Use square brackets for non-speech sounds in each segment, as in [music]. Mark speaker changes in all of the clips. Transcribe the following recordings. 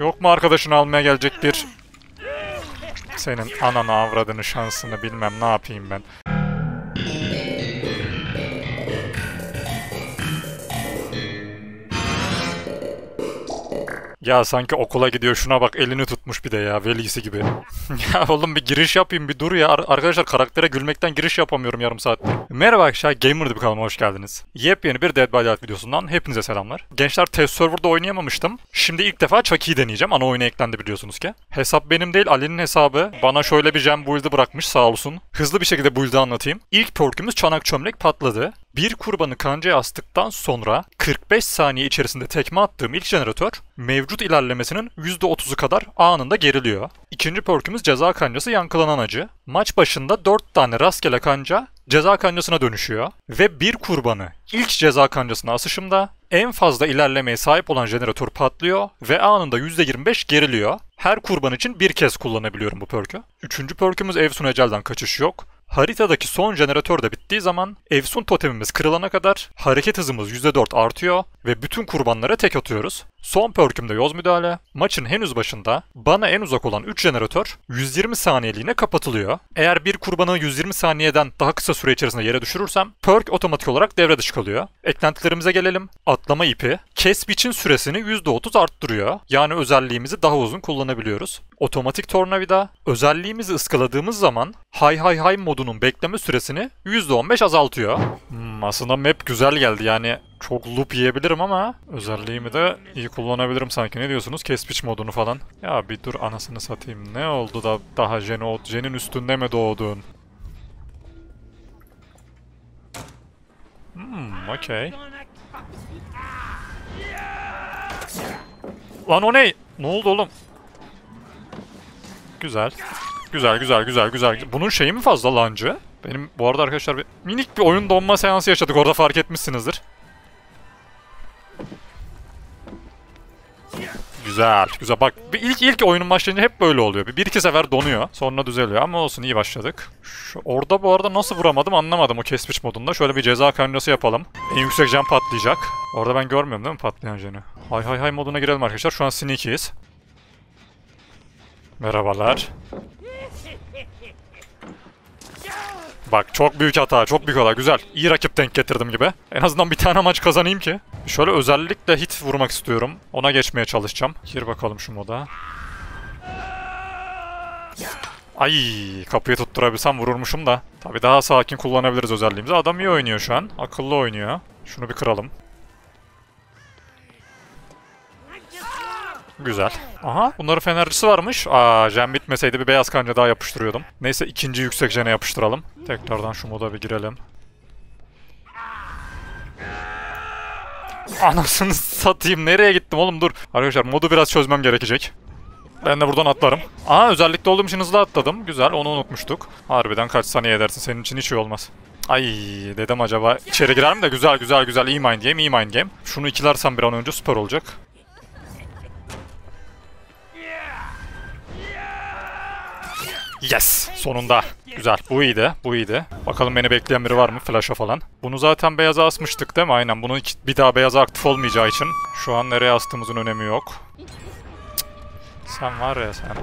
Speaker 1: Yok mu arkadaşını almaya gelecek bir... Senin ananı avradını şansını bilmem ne yapayım ben. Ya sanki okula gidiyor şuna bak elini tutmuş bir de ya velisi gibi. [laughs] ya oğlum bir giriş yapayım bir dur ya. Ar- arkadaşlar karaktere gülmekten giriş yapamıyorum yarım saattir. Merhaba arkadaşlar Gamer'dı bir kanalıma hoş geldiniz. Yepyeni bir Dead by Daylight videosundan hepinize selamlar. Gençler test serverda oynayamamıştım. Şimdi ilk defa Chucky'yi deneyeceğim. Ana oyuna eklendi biliyorsunuz ki. Hesap benim değil Ali'nin hesabı. Bana şöyle bir gem build'i bırakmış sağ olsun. Hızlı bir şekilde build'i anlatayım. İlk perk'ümüz çanak çömlek patladı. Bir kurbanı kancaya astıktan sonra 45 saniye içerisinde tekme attığım ilk jeneratör mevcut ilerlemesinin %30'u kadar anında geriliyor. İkinci perkümüz ceza kancası yankılanan acı. Maç başında 4 tane rastgele kanca ceza kancasına dönüşüyor. Ve bir kurbanı ilk ceza kancasına asışımda en fazla ilerlemeye sahip olan jeneratör patlıyor ve anında %25 geriliyor. Her kurban için bir kez kullanabiliyorum bu perk'ü. Üçüncü perkümüz Evsun Ecel'den kaçış yok. Haritadaki son jeneratör de bittiği zaman Evsun totemimiz kırılana kadar hareket hızımız %4 artıyor ve bütün kurbanlara tek atıyoruz. Son perkümde yoz müdahale. Maçın henüz başında bana en uzak olan 3 jeneratör 120 saniyeliğine kapatılıyor. Eğer bir kurbanı 120 saniyeden daha kısa süre içerisinde yere düşürürsem perk otomatik olarak devre dışı kalıyor. Eklentilerimize gelelim. Atlama ipi kes biçin süresini %30 arttırıyor. Yani özelliğimizi daha uzun kullanabiliyoruz. Otomatik tornavida özelliğimizi ıskaladığımız zaman hay hay hay modunun bekleme süresini %15 azaltıyor. Hmm, aslında map güzel geldi yani çok loop yiyebilirim ama özelliğimi de iyi kullanabilirim sanki. Ne diyorsunuz? Kespiç modunu falan. Ya bir dur anasını satayım. Ne oldu da daha Jen, o- Jen'in üstünde mi doğdun? Hmm, okey. Lan o ne? Ne oldu oğlum? Güzel. Güzel, güzel, güzel, güzel. Bunun şeyi mi fazla lancı? Benim bu arada arkadaşlar bir minik bir oyun donma seansı yaşadık. Orada fark etmişsinizdir. Güzel, güzel. Bak bir ilk ilk oyunun başlayınca hep böyle oluyor. Bir, bir iki sefer donuyor. Sonra düzeliyor ama olsun iyi başladık. Şu, orada bu arada nasıl vuramadım anlamadım o kesmiş modunda. Şöyle bir ceza kancası yapalım. En yüksek can patlayacak. Orada ben görmüyorum değil mi patlayan canı? Hay hay hay moduna girelim arkadaşlar. Şu an sneaky'yiz. Merhabalar. Bak çok büyük hata, çok büyük hata. Güzel. İyi rakip denk getirdim gibi. En azından bir tane maç kazanayım ki. Şöyle özellikle hit vurmak istiyorum. Ona geçmeye çalışacağım. Gir bakalım şu moda. Ay kapıyı tutturabilsem vururmuşum da. Tabii daha sakin kullanabiliriz özelliğimizi. Adam iyi oynuyor şu an. Akıllı oynuyor. Şunu bir kıralım. Güzel. Aha bunların fenercisi varmış. Aa jen bitmeseydi bir beyaz kanca daha yapıştırıyordum. Neyse ikinci yüksek jene yapıştıralım. Tekrardan şu moda bir girelim. Anasını satayım nereye gittim oğlum dur. Arkadaşlar modu biraz çözmem gerekecek. Ben de buradan atlarım. Aa özellikle olduğum için hızlı atladım. Güzel onu unutmuştuk. Harbiden kaç saniye edersin senin için hiç iyi olmaz. Ay dedim acaba içeri girer mi de güzel güzel güzel iyi mind game iyi mind game. Şunu ikilersem bir an önce süper olacak. Yes! Sonunda. Güzel. Bu iyiydi. Bu iyiydi. Bakalım beni bekleyen biri var mı? Flash'a falan. Bunu zaten beyaza asmıştık değil mi? Aynen. Bunun iki- bir daha beyaza aktif olmayacağı için. Şu an nereye astığımızın önemi yok. Sen var ya sen.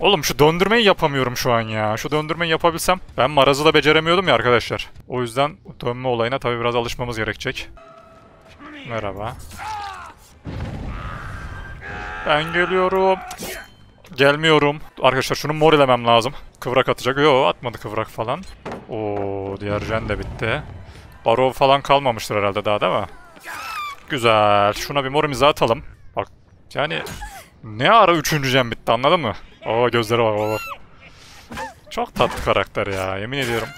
Speaker 1: Oğlum şu döndürmeyi yapamıyorum şu an ya. Şu döndürmeyi yapabilsem. Ben marazı da beceremiyordum ya arkadaşlar. O yüzden dönme olayına tabii biraz alışmamız gerekecek. Merhaba. Ben geliyorum. Gelmiyorum. Arkadaşlar şunu morilemem lazım. Kıvrak atacak. Yo atmadı kıvrak falan. Oo diğer jen de bitti. Baro falan kalmamıştır herhalde daha değil mi? Güzel. Şuna bir morimize atalım. Bak yani ne ara üçüncü jen bitti anladın mı? Oo gözleri var. Oo. Çok tatlı karakter ya yemin ediyorum.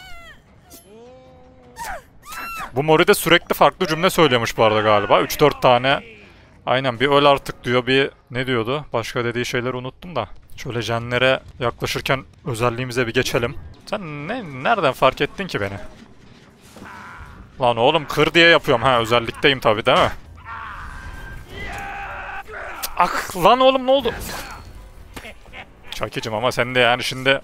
Speaker 1: Bu Mori de sürekli farklı cümle söylüyormuş bu arada galiba. 3-4 tane Aynen bir öl artık diyor bir ne diyordu? Başka dediği şeyleri unuttum da. Şöyle jenlere yaklaşırken özelliğimize bir geçelim. Sen ne nereden fark ettin ki beni? Lan oğlum kır diye yapıyorum ha özellikteyim tabi değil mi? Ah lan oğlum ne oldu? Çakicim ama sen de yani şimdi...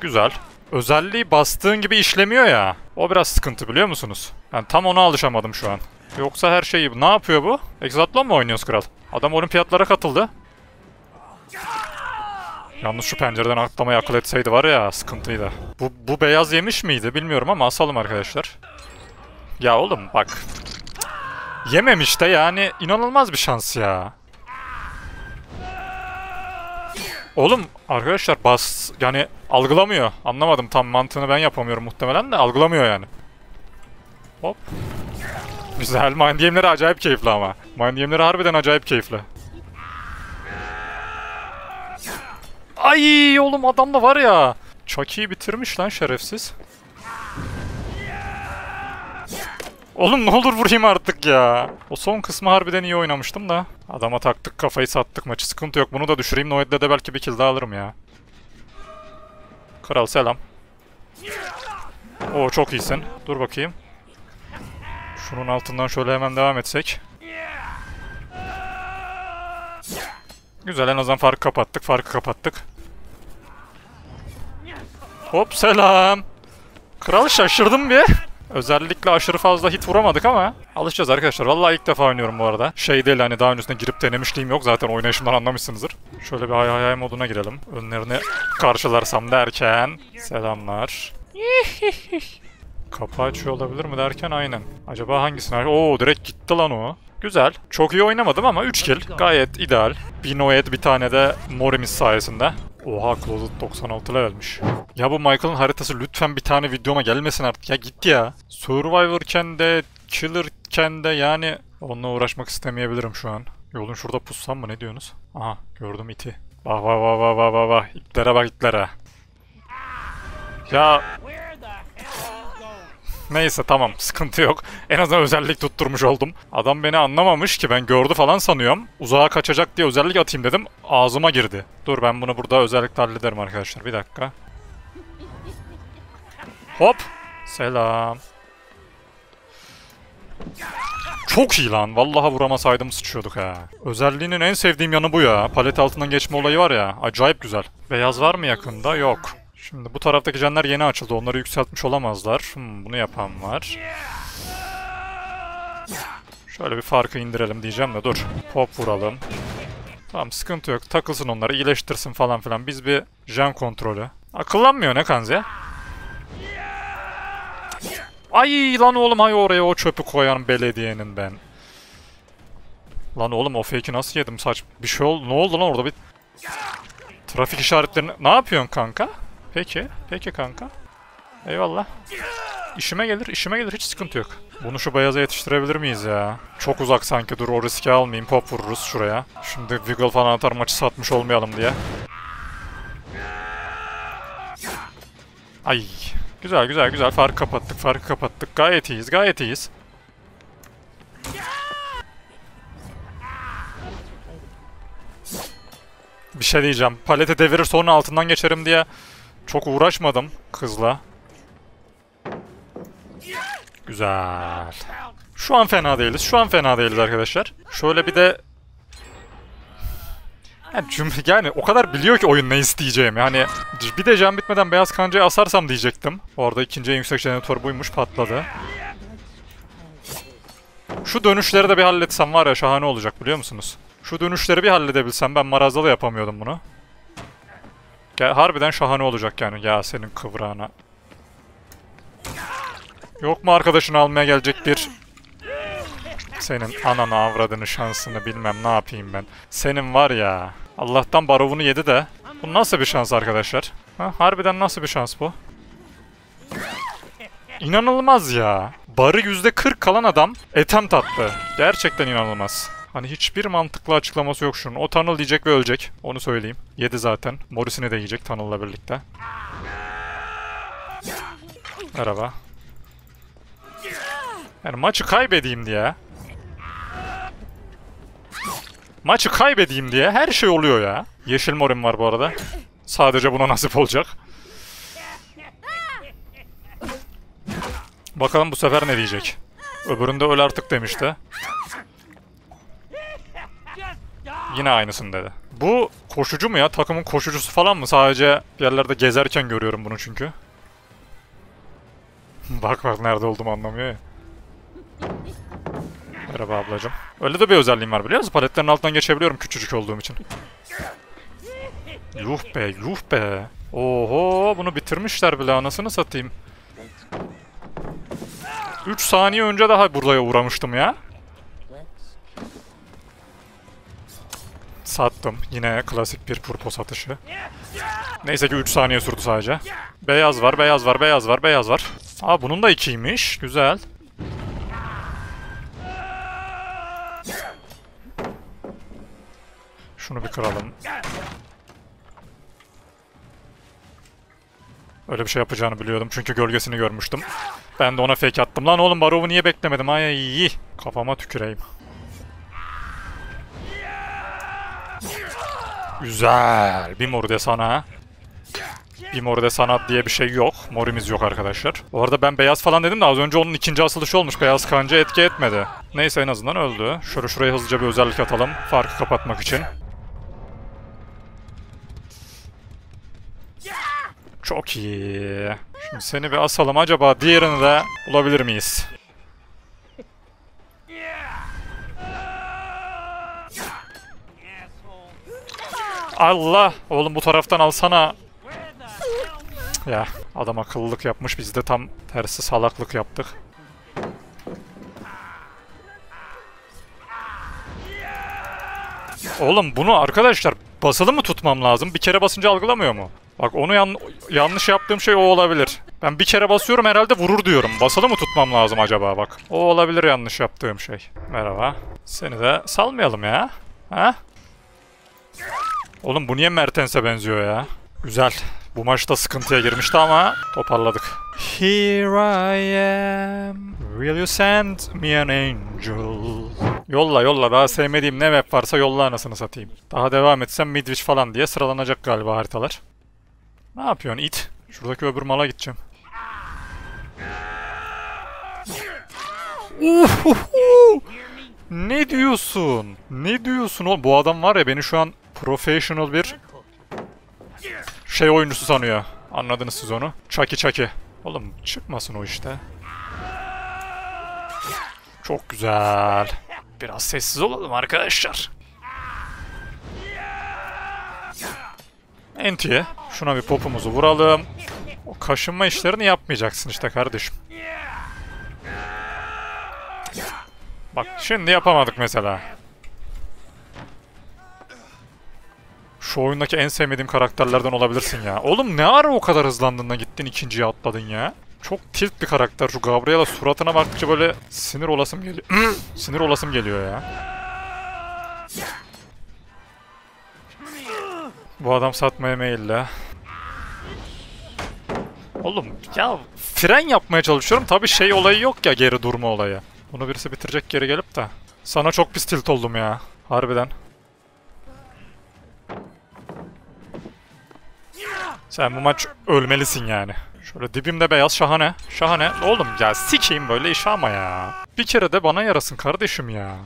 Speaker 1: Güzel. Özelliği bastığın gibi işlemiyor ya. O biraz sıkıntı biliyor musunuz? Ben tam ona alışamadım şu an. Yoksa her şeyi... Ne yapıyor bu? Exatlon mu oynuyoruz kral? Adam olimpiyatlara katıldı. Yalnız şu pencereden atlamayı akıl etseydi var ya sıkıntıydı. Bu, bu beyaz yemiş miydi bilmiyorum ama asalım arkadaşlar. Ya oğlum bak. Yememiş de yani inanılmaz bir şans ya. Oğlum arkadaşlar bas yani algılamıyor. Anlamadım tam mantığını ben yapamıyorum muhtemelen de algılamıyor yani. Hop. Güzel. Mind game'leri acayip keyifli ama. Mind game'leri harbiden acayip keyifli. Ay oğlum adam da var ya. Chucky'yi bitirmiş lan şerefsiz. Oğlum ne olur vurayım artık ya. O son kısmı harbiden iyi oynamıştım da. Adama taktık kafayı sattık maçı sıkıntı yok. Bunu da düşüreyim. Noed'de de belki bir kill daha alırım ya. Kral selam. Oo çok iyisin. Dur bakayım. Şunun altından şöyle hemen devam etsek. Güzel en azından farkı kapattık. Farkı kapattık. Hop selam. Kral şaşırdım bir. Özellikle aşırı fazla hit vuramadık ama alışacağız arkadaşlar. Vallahi ilk defa oynuyorum bu arada. Şey değil hani daha öncesinde girip denemişliğim yok zaten oynayışımdan anlamışsınızdır. Şöyle bir hay hay hay moduna girelim. Önlerini karşılarsam derken selamlar. [laughs] Kapı açıyor olabilir mi derken aynen. Acaba hangisini Oo direkt gitti lan o. Güzel. Çok iyi oynamadım ama 3 kill. Gayet ideal. Bir Noed bir tane de Morimiz sayesinde. Oha Closet 96 levelmiş. Ya bu Michael'ın haritası lütfen bir tane videoma gelmesin artık. Ya gitti ya. Survivor'ken de Killer'ken de yani onunla uğraşmak istemeyebilirim şu an. Yolun şurada pussam mı ne diyorsunuz? Aha gördüm iti. Vah vah vah vah vah vah vah. İtlere bak itlere. Ya Neyse tamam sıkıntı yok. En azından özellik tutturmuş oldum. Adam beni anlamamış ki ben gördü falan sanıyorum. Uzağa kaçacak diye özellik atayım dedim. Ağzıma girdi. Dur ben bunu burada özellikle hallederim arkadaşlar. Bir dakika. Hop. Selam. Çok iyi lan. Vallahi vuramasaydım sıçıyorduk ha. Özelliğinin en sevdiğim yanı bu ya. Palet altından geçme olayı var ya. Acayip güzel. Beyaz var mı yakında? Yok. Şimdi bu taraftaki canlar yeni açıldı. Onları yükseltmiş olamazlar. Hmm, bunu yapan var. Şöyle bir farkı indirelim diyeceğim de dur. Pop vuralım. Tamam sıkıntı yok. Takılsın onları iyileştirsin falan filan. Biz bir jen kontrolü. Akıllanmıyor ne Kanzi? Ay lan oğlum hay oraya o çöpü koyan belediyenin ben. Lan oğlum o fake'i nasıl yedim saç? Bir şey oldu. Ne oldu lan orada bir... Trafik işaretlerini... Ne yapıyorsun kanka? Peki. Peki kanka. Eyvallah. İşime gelir, işime gelir. Hiç sıkıntı yok. Bunu şu beyaza yetiştirebilir miyiz ya? Çok uzak sanki. Dur o riski almayayım. Pop vururuz şuraya. Şimdi wiggle falan atar maçı satmış olmayalım diye. Ay. Güzel güzel güzel. Farkı kapattık. Farkı kapattık. Gayet iyiyiz. Gayet iyiyiz. Bir şey diyeceğim. Palete devirir sonra altından geçerim diye çok uğraşmadım kızla. Güzel. Şu an fena değiliz. Şu an fena değiliz arkadaşlar. Şöyle bir de yani, cümle, yani o kadar biliyor ki oyun ne isteyeceğimi. Hani bir de can bitmeden beyaz kancayı asarsam diyecektim. Orada ikinci en yüksek jeneratör buymuş patladı. Şu dönüşleri de bir halletsem var ya şahane olacak biliyor musunuz? Şu dönüşleri bir halledebilsem ben marazda yapamıyordum bunu. Gel, harbiden şahane olacak yani. Ya senin kıvrağına. Yok mu arkadaşını almaya gelecek bir... Senin ananı avradını şansını bilmem ne yapayım ben. Senin var ya. Allah'tan barovunu yedi de. Bu nasıl bir şans arkadaşlar? Ha, harbiden nasıl bir şans bu? İnanılmaz ya. Barı %40 kalan adam etem tattı. Gerçekten inanılmaz. Hani hiçbir mantıklı açıklaması yok şunun. O Tunnel diyecek ve ölecek. Onu söyleyeyim. Yedi zaten. Morris'ini de yiyecek Tunnel'la birlikte. Merhaba. Yani maçı kaybedeyim diye. Maçı kaybedeyim diye her şey oluyor ya. Yeşil morim var bu arada. Sadece buna nasip olacak. Bakalım bu sefer ne diyecek. Öbüründe öl artık demişti. Yine aynısını dedi. Bu koşucu mu ya? Takımın koşucusu falan mı? Sadece yerlerde gezerken görüyorum bunu çünkü. [laughs] bak bak nerede olduğumu anlamıyor ya. Merhaba ablacım. Öyle de bir özelliğim var biliyor musun? Paletlerin altından geçebiliyorum küçücük olduğum için. Yuh be, yuh be. Oho, bunu bitirmişler bile anasını satayım. 3 saniye önce daha buraya uğramıştım ya. Sattım. Yine klasik bir purpo satışı. Neyse ki 3 saniye sürdü sadece. Beyaz var, beyaz var, beyaz var, beyaz var. Aa bunun da 2'ymiş. Güzel. Şunu bir kıralım. Öyle bir şey yapacağını biliyordum çünkü gölgesini görmüştüm. Ben de ona fake attım. Lan oğlum Barov'u niye beklemedim? Ay iyi. Kafama tüküreyim. Güzel. Bir mor de sana. Bir mor de sanat diye bir şey yok. Morimiz yok arkadaşlar. Bu arada ben beyaz falan dedim de az önce onun ikinci asılışı olmuş. Beyaz kanca etki etmedi. Neyse en azından öldü. Şöyle şuraya hızlıca bir özellik atalım. Farkı kapatmak için. Çok iyi. Şimdi seni bir asalım. Acaba diğerini de bulabilir miyiz? Allah! Oğlum bu taraftan alsana. Ya adam akıllılık yapmış. Biz de tam tersi salaklık yaptık. Oğlum bunu arkadaşlar basılı mı tutmam lazım? Bir kere basınca algılamıyor mu? Bak onu yan yanlış yaptığım şey o olabilir. Ben bir kere basıyorum herhalde vurur diyorum. Basılı mı tutmam lazım acaba bak. O olabilir yanlış yaptığım şey. Merhaba. Seni de salmayalım ya. Ha? Oğlum bu niye Mertens'e benziyor ya? Güzel. Bu maçta sıkıntıya girmişti ama toparladık. Here I am. Will you send me an angel? Yolla yolla daha sevmediğim ne map varsa yolla anasını satayım. Daha devam etsem Midwich falan diye sıralanacak galiba haritalar. Ne yapıyorsun it? Şuradaki öbür mala gideceğim. Uhuhu! Ne diyorsun? Ne diyorsun oğlum? Bu adam var ya beni şu an professional bir şey oyuncusu sanıyor. Anladınız siz onu. Chucky Chucky. Oğlum çıkmasın o işte. Çok güzel. Biraz sessiz olalım arkadaşlar. Entiye. Şuna bir popumuzu vuralım. O kaşınma işlerini yapmayacaksın işte kardeşim. Bak şimdi yapamadık mesela. Şu oyundaki en sevmediğim karakterlerden olabilirsin ya. Oğlum ne ara o kadar hızlandın da gittin ikinciye atladın ya. Çok tilt bir karakter. Şu Gabriela suratına baktıkça böyle sinir olasım geliyor. [clears throat] sinir olasım geliyor ya. Bu adam satmaya meyilli. Oğlum ya fren yapmaya çalışıyorum. Tabi şey olayı yok ya geri durma olayı. Bunu birisi bitirecek geri gelip de. Sana çok pis tilt oldum ya. Harbiden. Sen bu maç ölmelisin yani. Şöyle dibimde beyaz şahane. Şahane. Oğlum ya sikeyim böyle iş ama ya. Bir kere de bana yarasın kardeşim ya.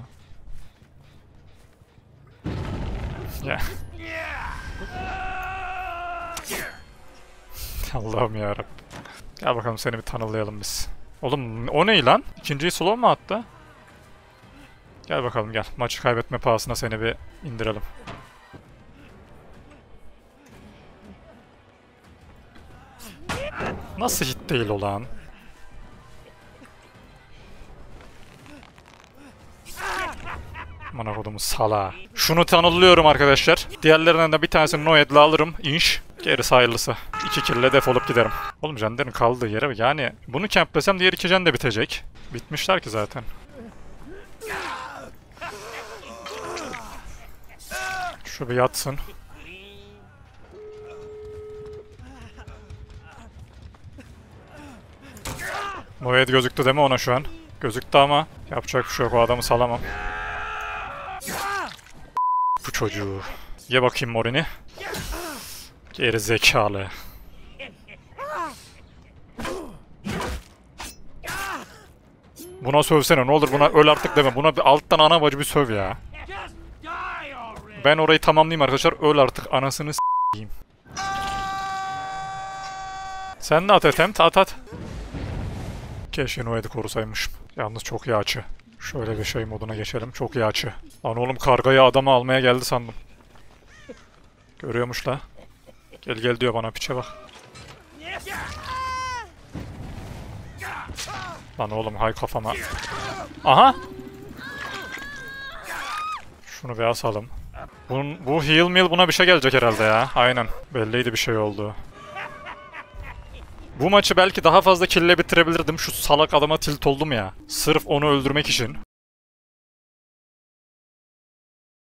Speaker 1: Ya. Allah'ım yarabbim. Gel bakalım seni bir tanılayalım biz. Oğlum o ne lan? İkinciyi slow mu attı? Gel bakalım gel. Maçı kaybetme pahasına seni bir indirelim. Nasıl hit değil olan? Kodumu sala. Şunu tanılıyorum arkadaşlar. Diğerlerinden de bir tanesini Noed'le alırım. İnş. Gerisi hayırlısı. İki kille defolup giderim. Oğlum Jender'in kaldığı yere yani bunu camplesem diğer iki Jen de bitecek. Bitmişler ki zaten. Şu bir yatsın. Noed gözüktü değil mi ona şu an? Gözüktü ama yapacak bir şey yok o adamı salamam. Bu çocuğu. Ye bakayım morini. Geri zekalı. Buna sövsene ne olur buna öl artık deme. Buna bir alttan ana bacı bir söv ya. Ben orayı tamamlayayım arkadaşlar. Öl artık anasını s**eyim. Sen de at attempt at at. Keşke Noed'i korusaymışım. Yalnız çok iyi açı. Şöyle bir şey moduna geçelim. Çok iyi açı. Lan oğlum kargayı adamı almaya geldi sandım. Görüyormuş la. Gel gel diyor bana piçe bak. Lan oğlum hay kafama. Aha! Şunu bir asalım. Bunun, bu heal meal buna bir şey gelecek herhalde ya. Aynen. Belliydi bir şey oldu. Bu maçı belki daha fazla kille bitirebilirdim. Şu salak adama tilt oldum ya. Sırf onu öldürmek için.